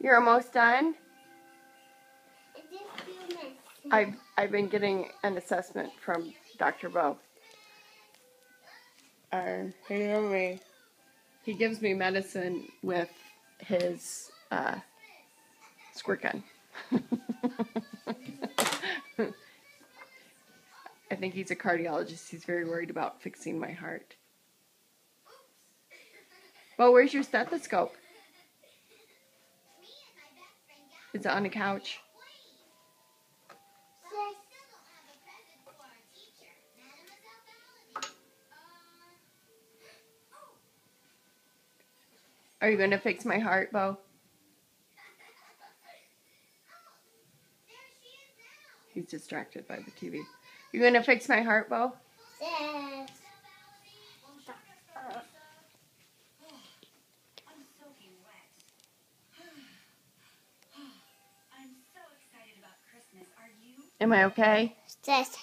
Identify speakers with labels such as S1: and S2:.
S1: You're almost done?
S2: Just few minutes.
S1: I've, I've been getting an assessment from Dr. Bo. Uh, he, he gives me medicine with his uh, squirt gun. I think he's a cardiologist. He's very worried about fixing my heart. Well, where's your stethoscope? Is it on the couch? Are you going to fix my heart, Bo? He's distracted by the TV. You going to fix my heart, Bo? Am I okay?
S2: Sis.